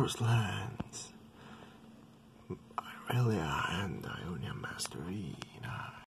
first glance, I really am the Onion Master